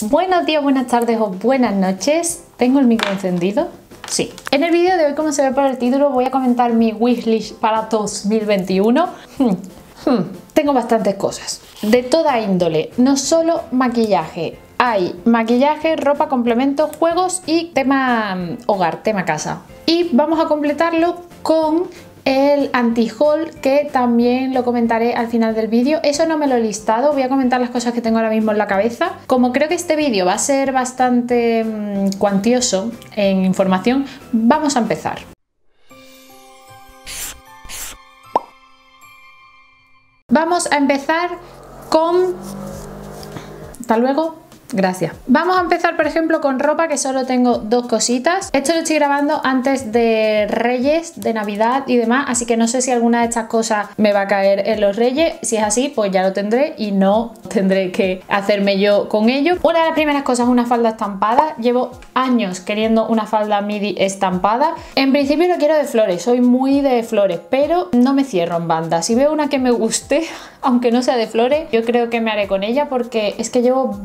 Buenos días, buenas tardes o buenas noches. ¿Tengo el micro encendido? Sí. En el vídeo de hoy, como se ve por el título, voy a comentar mi wishlist para 2021. Hmm, hmm. Tengo bastantes cosas, de toda índole, no solo maquillaje. Hay maquillaje, ropa, complementos, juegos y tema mm, hogar, tema casa. Y vamos a completarlo con el anti-haul que también lo comentaré al final del vídeo. Eso no me lo he listado, voy a comentar las cosas que tengo ahora mismo en la cabeza. Como creo que este vídeo va a ser bastante mm, cuantioso en información, vamos a empezar. Vamos a empezar con... Hasta luego. Gracias. Vamos a empezar, por ejemplo, con ropa, que solo tengo dos cositas. Esto lo estoy grabando antes de Reyes, de Navidad y demás, así que no sé si alguna de estas cosas me va a caer en los Reyes. Si es así, pues ya lo tendré y no tendré que hacerme yo con ello. Una de las primeras cosas es una falda estampada. Llevo años queriendo una falda midi estampada. En principio lo quiero de flores, soy muy de flores, pero no me cierro en banda. Si veo una que me guste, aunque no sea de flores, yo creo que me haré con ella porque es que llevo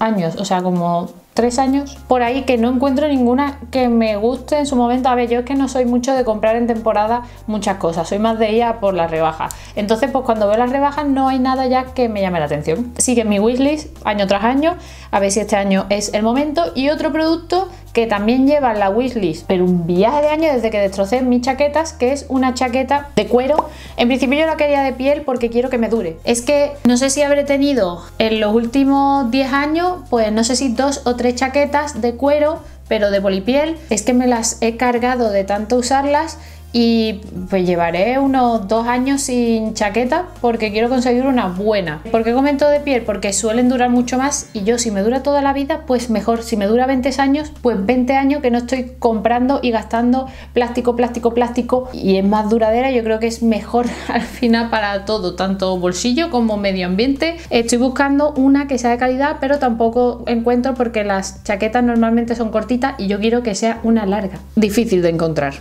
años, o sea, como tres años por ahí que no encuentro ninguna que me guste en su momento. A ver, yo es que no soy mucho de comprar en temporada muchas cosas, soy más de ir a por las rebajas. Entonces, pues cuando veo las rebajas no hay nada ya que me llame la atención. Sigue mi wishlist año tras año, a ver si este año es el momento. Y otro producto que también lleva la wishlist, pero un viaje de año desde que destrocé mis chaquetas, que es una chaqueta de cuero. En principio yo la quería de piel porque quiero que me dure. Es que no sé si habré tenido en los últimos 10 años, pues no sé si dos o tres chaquetas de cuero, pero de polipiel. Es que me las he cargado de tanto usarlas y pues llevaré unos dos años sin chaqueta porque quiero conseguir una buena. ¿Por qué comento de piel? Porque suelen durar mucho más y yo si me dura toda la vida, pues mejor. Si me dura 20 años, pues 20 años que no estoy comprando y gastando plástico, plástico, plástico y es más duradera. Yo creo que es mejor al final para todo, tanto bolsillo como medio ambiente. Estoy buscando una que sea de calidad, pero tampoco encuentro porque las chaquetas normalmente son cortitas y yo quiero que sea una larga. Difícil de encontrar.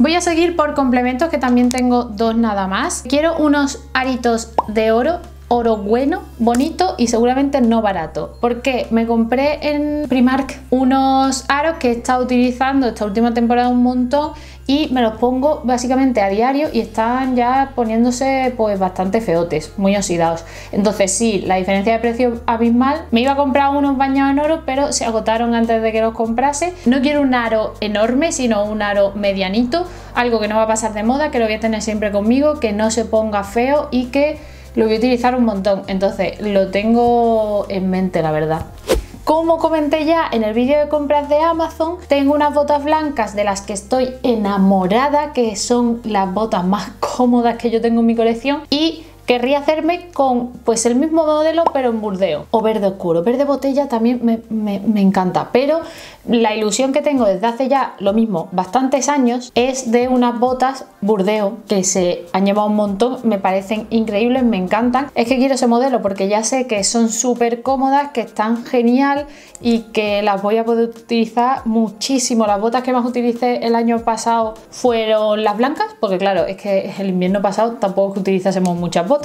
Voy a seguir por complementos que también tengo dos nada más. Quiero unos aritos de oro oro bueno, bonito y seguramente no barato. Porque me compré en Primark unos aros que he estado utilizando esta última temporada un montón y me los pongo básicamente a diario y están ya poniéndose pues bastante feotes, muy oxidados. Entonces sí, la diferencia de precio abismal. Me iba a comprar unos bañados en oro, pero se agotaron antes de que los comprase. No quiero un aro enorme, sino un aro medianito, algo que no va a pasar de moda, que lo voy a tener siempre conmigo, que no se ponga feo y que lo voy a utilizar un montón. Entonces lo tengo en mente, la verdad. Como comenté ya en el vídeo de compras de Amazon, tengo unas botas blancas de las que estoy enamorada, que son las botas más cómodas que yo tengo en mi colección y querría hacerme con pues el mismo modelo pero en burdeo o verde oscuro. Verde botella también me, me, encanta, pero la ilusión que tengo desde hace ya lo mismo, bastantes años, es de unas botas burdeo que se han llevado un montón, me parecen increíbles, me encantan. Es que quiero ese modelo porque ya sé que son súper cómodas, que están genial y que las voy a poder utilizar muchísimo. Las botas que más utilicé el año pasado fueron las blancas, porque claro, es que el invierno pasado tampoco utilizásemos muchas botas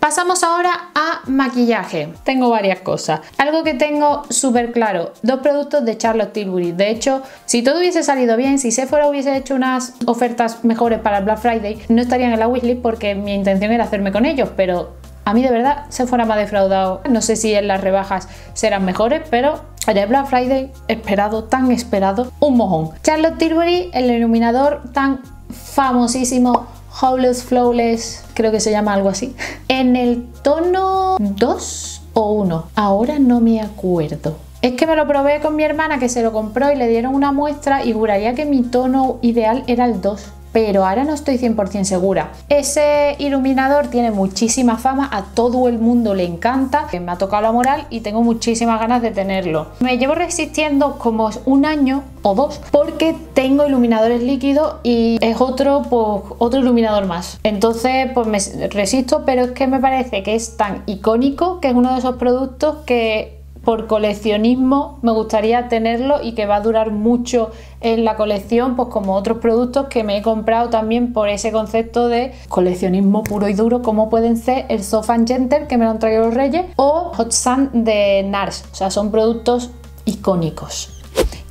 Pasamos ahora a maquillaje. Tengo varias cosas. Algo que tengo súper claro, dos productos de Charlotte Tilbury. De hecho, si todo hubiese salido bien, si Sephora hubiese hecho unas ofertas mejores para Black Friday, no estarían en la wishlist porque mi intención era hacerme con ellos, pero a mí de verdad Sephora me ha defraudado. No sé si en las rebajas serán mejores, pero el Black Friday esperado, tan esperado, un mojón. Charlotte Tilbury, el iluminador tan famosísimo Howless Flawless, creo que se llama algo así. En el tono 2 o 1, ahora no me acuerdo. Es que me lo probé con mi hermana que se lo compró y le dieron una muestra y juraría que mi tono ideal era el 2 pero ahora no estoy 100% segura. Ese iluminador tiene muchísima fama, a todo el mundo le encanta, me ha tocado la moral y tengo muchísimas ganas de tenerlo. Me llevo resistiendo como un año o dos porque tengo iluminadores líquidos y es otro, pues, otro iluminador más. Entonces, pues me resisto, pero es que me parece que es tan icónico que es uno de esos productos que por coleccionismo me gustaría tenerlo y que va a durar mucho en la colección, pues como otros productos que me he comprado también por ese concepto de coleccionismo puro y duro, como pueden ser el Sofa Gentle que me lo han traído los Reyes o Hot Sun de NARS, o sea, son productos icónicos.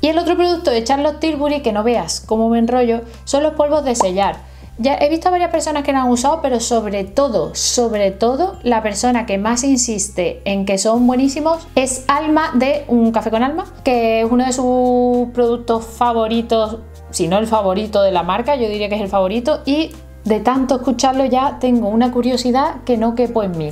Y el otro producto de Charlotte Tilbury, que no veas cómo me enrollo, son los polvos de sellar. Ya he visto a varias personas que lo han usado, pero sobre todo, sobre todo, la persona que más insiste en que son buenísimos es Alma de Un Café con Alma, que es uno de sus productos favoritos, si no el favorito de la marca, yo diría que es el favorito, y de tanto escucharlo ya tengo una curiosidad que no quepo en mí.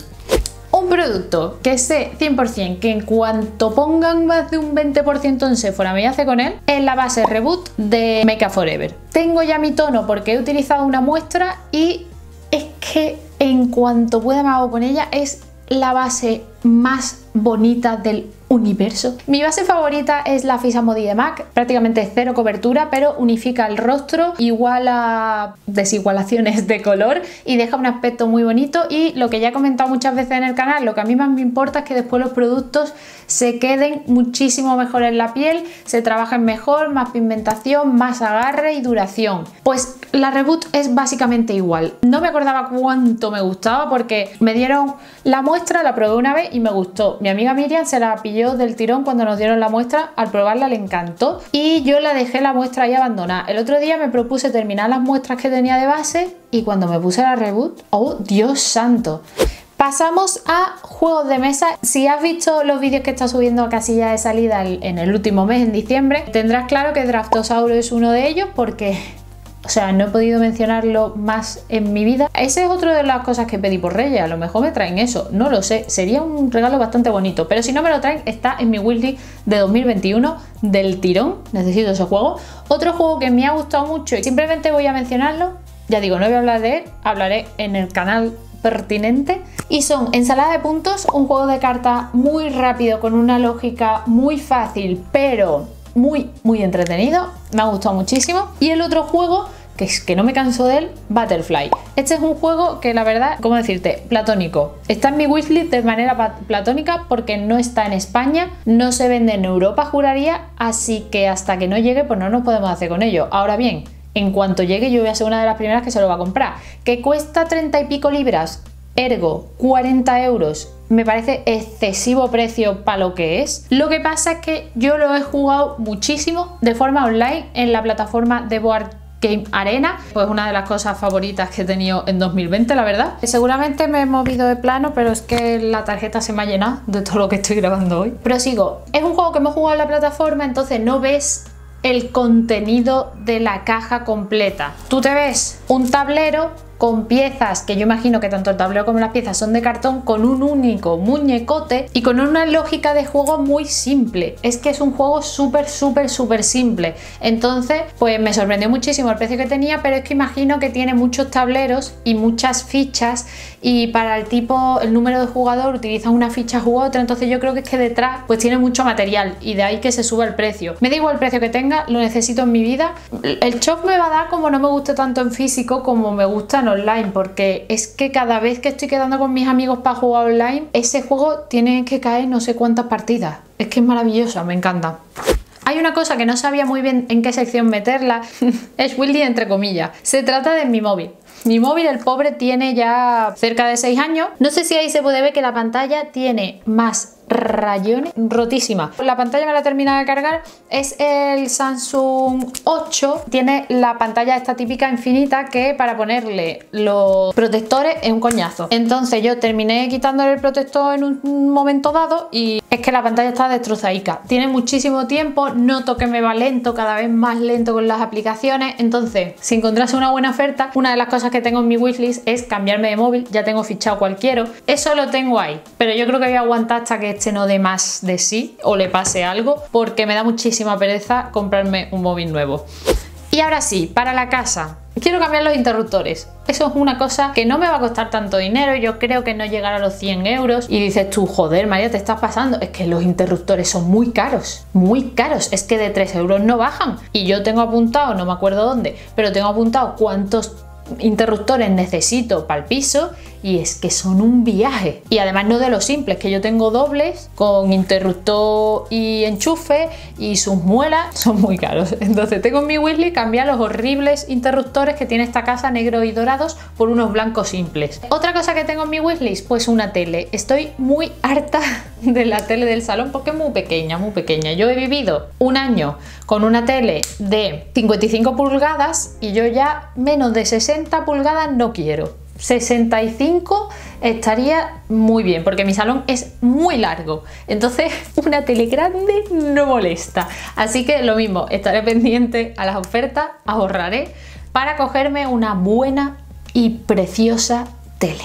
Un producto que sé 100% que en cuanto pongan más de un 20% en Sephora me hace con él es la base Reboot de Make Up Forever. Tengo ya mi tono porque he utilizado una muestra y es que en cuanto pueda me hago con ella es la base más bonita del universo. Mi base favorita es la Fisa Modi de MAC, prácticamente cero cobertura, pero unifica el rostro, igual a desigualaciones de color y deja un aspecto muy bonito y lo que ya he comentado muchas veces en el canal, lo que a mí más me importa es que después los productos se queden muchísimo mejor en la piel, se trabajen mejor, más pigmentación, más agarre y duración. Pues la Reboot es básicamente igual. No me acordaba cuánto me gustaba porque me dieron la muestra, la probé una vez y me gustó. Mi amiga Miriam se la pilló del tirón cuando nos dieron la muestra, al probarla le encantó y yo la dejé la muestra ahí abandonada. El otro día me propuse terminar las muestras que tenía de base y cuando me puse la Reboot, ¡oh Dios santo! Pasamos a juegos de mesa. Si has visto los vídeos que está subiendo a casilla de salida en el último mes, en diciembre, tendrás claro que Draftosauro es uno de ellos porque o sea, no he podido mencionarlo más en mi vida. Esa es otra de las cosas que pedí por Reyes. A lo mejor me traen eso. No lo sé. Sería un regalo bastante bonito. Pero si no me lo traen, está en mi wishlist de 2021 del tirón. Necesito ese juego. Otro juego que me ha gustado mucho y simplemente voy a mencionarlo. Ya digo, no voy a hablar de él. Hablaré en el canal pertinente y son ensalada de puntos, un juego de cartas muy rápido con una lógica muy fácil pero muy muy entretenido, me ha gustado muchísimo y el otro juego que es que no me canso de él, Butterfly. Este es un juego que la verdad, ¿cómo decirte? Platónico. Está en mi wishlist de manera platónica porque no está en España, no se vende en Europa, juraría, así que hasta que no llegue, pues no nos podemos hacer con ello. Ahora bien, en cuanto llegue yo voy a ser una de las primeras que se lo va a comprar. ¿Que cuesta 30 y pico libras? Ergo, 40 euros. Me parece excesivo precio para lo que es. Lo que pasa es que yo lo he jugado muchísimo de forma online en la plataforma de Board Game Arena, pues una de las cosas favoritas que he tenido en 2020, la verdad. Seguramente me he movido de plano, pero es que la tarjeta se me ha llenado de todo lo que estoy grabando hoy. Prosigo. Es un juego que hemos jugado en la plataforma, entonces no ves el contenido de la caja completa. Tú te ves un tablero con piezas que yo imagino que tanto el tablero como las piezas son de cartón con un único muñecote y con una lógica de juego muy simple. Es que es un juego súper, súper, súper simple. Entonces, pues me sorprendió muchísimo el precio que tenía, pero es que imagino que tiene muchos tableros y muchas fichas y para el tipo, el número de jugador utiliza una ficha u otra, entonces yo creo que es que detrás pues tiene mucho material y de ahí que se suba el precio. Me da igual el precio que tenga, lo necesito en mi vida. El shop me va a dar como no me gusta tanto en físico como me gusta online, porque es que cada vez que estoy quedando con mis amigos para jugar online, ese juego tiene que caer no sé cuántas partidas. Es que es maravillosa, me encanta. Hay una cosa que no sabía muy bien en qué sección meterla, es Wildy entre comillas. Se trata de mi móvil. Mi móvil, el pobre, tiene ya cerca de 6 años. No sé si ahí se puede ver que la pantalla tiene más rayones rotísima. La pantalla me la termina de cargar, es el Samsung 8, tiene la pantalla esta típica infinita que para ponerle los protectores es un coñazo. Entonces yo terminé quitándole el protector en un momento dado y es que la pantalla está destrozadica. Tiene muchísimo tiempo, noto que me va lento, cada vez más lento con las aplicaciones. Entonces, si encontrase una buena oferta, una de las cosas que tengo en mi wishlist es cambiarme de móvil, ya tengo fichado cualquiera. Eso lo tengo ahí, pero yo creo que voy a aguantar hasta que este no dé más de sí o le pase algo porque me da muchísima pereza comprarme un móvil nuevo. Y ahora sí, para la casa. Quiero cambiar los interruptores. Eso es una cosa que no me va a costar tanto dinero, yo creo que no llegará a los 100 euros. Y dices tú, joder, María, te estás pasando. Es que los interruptores son muy caros, muy caros. Es que de 3 euros no bajan. Y yo tengo apuntado, no me acuerdo dónde, pero tengo apuntado cuántos interruptores necesito para el piso y es que son un viaje. Y además no de los simples, que yo tengo dobles con interruptor y enchufe y sus muelas son muy caros. Entonces tengo en mi Weasley cambiar los horribles interruptores que tiene esta casa negros y dorados por unos blancos simples. Otra cosa que tengo en mi Weasley, pues una tele. Estoy muy harta de la tele del salón porque es muy pequeña, muy pequeña. Yo he vivido un año con una tele de 55 pulgadas y yo ya menos de 60 pulgadas no quiero. 65 estaría muy bien porque mi salón es muy largo. Entonces una tele grande no molesta. Así que lo mismo estaré pendiente a las ofertas ahorraré para cogerme una buena y preciosa tele.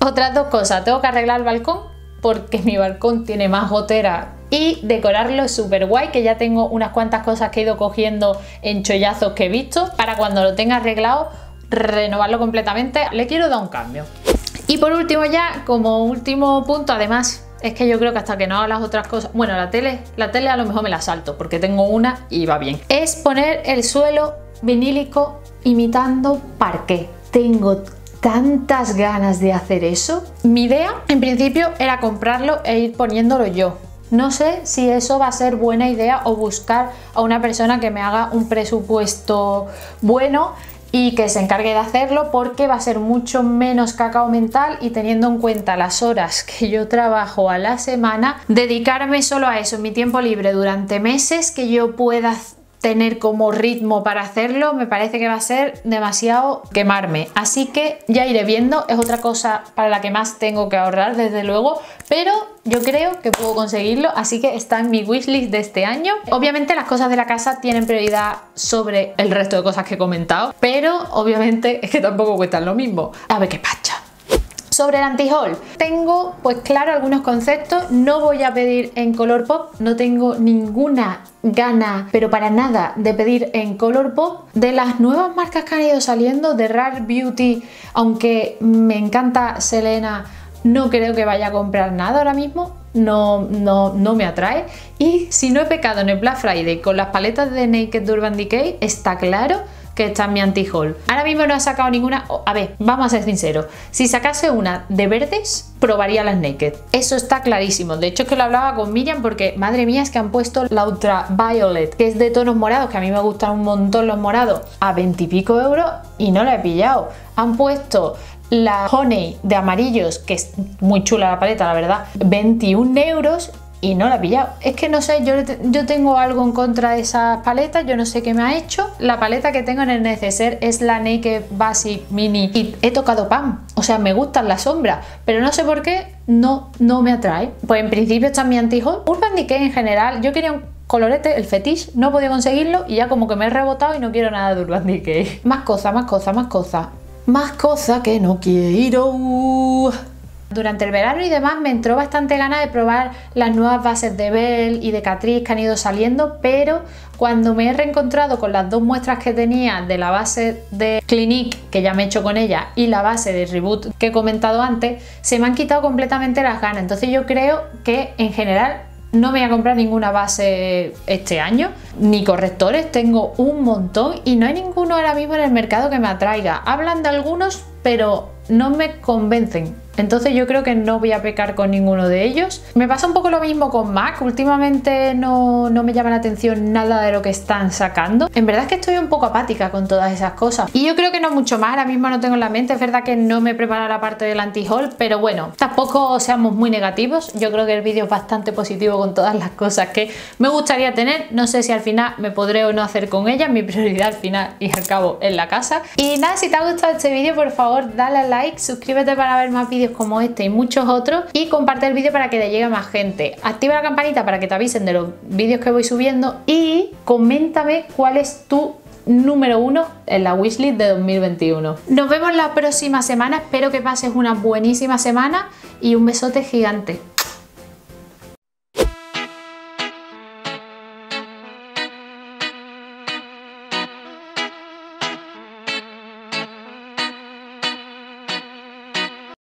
Otras dos cosas tengo que arreglar el balcón porque mi balcón tiene más gotera y decorarlo súper guay que ya tengo unas cuantas cosas que he ido cogiendo en chollazos que he visto para cuando lo tenga arreglado renovarlo completamente le quiero dar un cambio y por último ya como último punto además es que yo creo que hasta que no haga las otras cosas bueno la tele la tele a lo mejor me la salto porque tengo una y va bien es poner el suelo vinílico imitando parqué tengo tantas ganas de hacer eso. Mi idea en principio era comprarlo e ir poniéndolo yo. No sé si eso va a ser buena idea o buscar a una persona que me haga un presupuesto bueno y que se encargue de hacerlo porque va a ser mucho menos cacao mental y teniendo en cuenta las horas que yo trabajo a la semana, dedicarme solo a eso mi tiempo libre durante meses que yo pueda tener como ritmo para hacerlo me parece que va a ser demasiado quemarme. Así que ya iré viendo es otra cosa para la que más tengo que ahorrar desde luego pero yo creo que puedo conseguirlo así que está en mi wishlist de este año. Obviamente las cosas de la casa tienen prioridad sobre el resto de cosas que he comentado pero obviamente es que tampoco cuestan lo mismo. A ver qué pacha sobre el anti-haul, tengo pues claro algunos conceptos, no voy a pedir en color pop, no tengo ninguna gana, pero para nada, de pedir en color pop. De las nuevas marcas que han ido saliendo, de Rare Beauty, aunque me encanta Selena, no creo que vaya a comprar nada ahora mismo, no, no, no me atrae. Y si no he pecado en el Black Friday con las paletas de Naked Urban Decay, está claro que está en mi anti-haul. Ahora mismo no ha sacado ninguna... A ver, vamos a ser sinceros. Si sacase una de verdes, probaría las Naked. Eso está clarísimo. De hecho, es que lo hablaba con Miriam porque, madre mía, es que han puesto la Ultra Violet, que es de tonos morados, que a mí me gustan un montón los morados, a 20 y pico euros y no la he pillado. Han puesto la Honey de amarillos, que es muy chula la paleta, la verdad, 21 euros y no la he pillado. Es que no sé, yo, yo tengo algo en contra de esas paletas, yo no sé qué me ha hecho. La paleta que tengo en el neceser es la Naked Basic Mini y he tocado pan. O sea, me gustan las sombras, pero no sé por qué no, no me atrae. Pues en principio está mi anti-haul. Urban Decay en general, yo quería un colorete, el fetiche, no podía conseguirlo y ya como que me he rebotado y no quiero nada de Urban Decay. Más cosas, más cosas, más cosas. Más cosas que no quiero. Durante el verano y demás me entró bastante ganas de probar las nuevas bases de Bell y de Catrice que han ido saliendo, pero cuando me he reencontrado con las dos muestras que tenía de la base de Clinique, que ya me he hecho con ella, y la base de Reboot que he comentado antes, se me han quitado completamente las ganas. Entonces yo creo que en general no me voy a comprar ninguna base este año, ni correctores, tengo un montón y no hay ninguno ahora mismo en el mercado que me atraiga. Hablan de algunos, pero no me convencen. Entonces yo creo que no voy a pecar con ninguno de ellos. Me pasa un poco lo mismo con Mac. Últimamente no, me llama la atención nada de lo que están sacando. En verdad es que estoy un poco apática con todas esas cosas. Y yo creo que no mucho más. Ahora mismo no tengo en la mente. Es verdad que no me prepara la parte del anti-haul. Pero bueno, tampoco seamos muy negativos. Yo creo que el vídeo es bastante positivo con todas las cosas que me gustaría tener. No sé si al final me podré o no hacer con ellas. Mi prioridad al final y al cabo en la casa. Y nada, si te ha gustado este vídeo, por favor dale a like, suscríbete para ver más como este y muchos otros y comparte el vídeo para que le llegue a más gente. Activa la campanita para que te avisen de los vídeos que voy subiendo y coméntame cuál es tu número uno en la wishlist de 2021. Nos vemos la próxima semana, espero que pases una buenísima semana y un besote gigante.